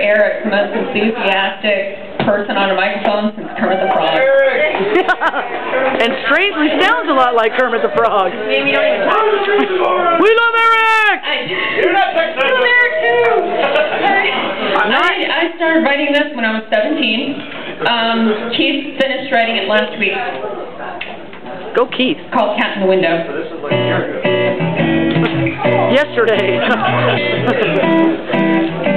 Eric, the most enthusiastic person on a microphone since Kermit the Frog. and strangely sounds a lot like Kermit the Frog. Maybe you don't even talk. We love Eric! You're not I'm there too. I, I started writing this when I was 17. Um, Keith finished writing it last week. Go Keith. It's called Cat in the Window. This is like a. Yesterday.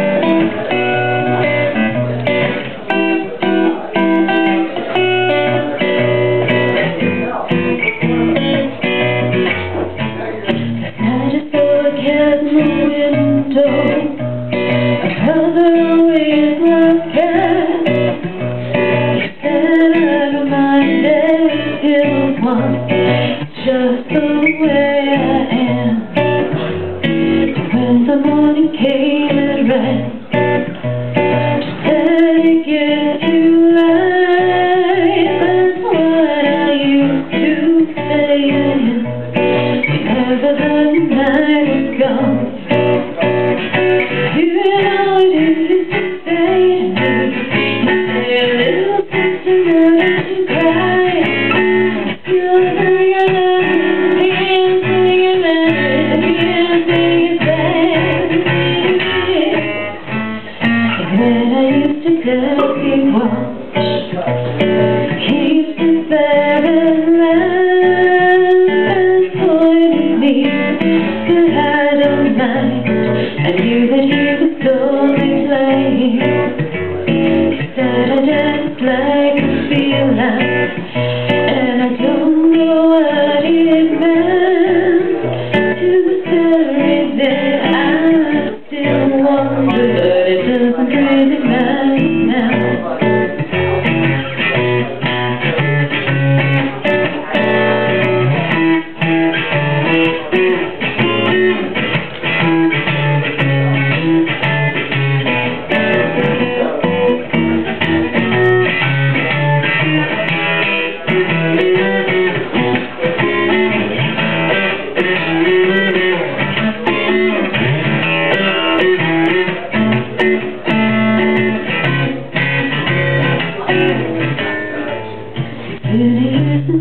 say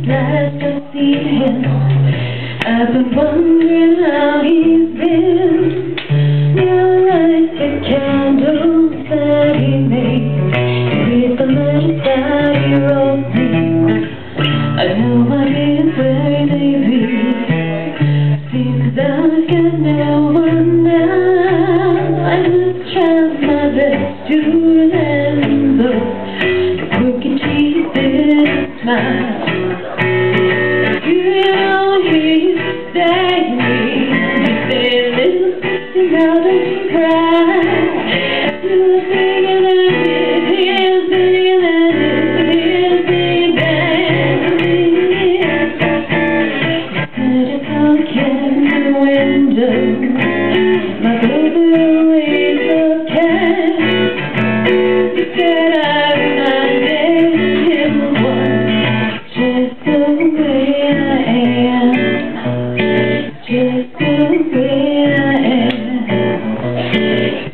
since last I've him. I've been wondering how he's been. Now light the candles that he made. Read the letters that he wrote me. I know what is where they be. Seems I've got no one now. I just try my best to You know he Thank you.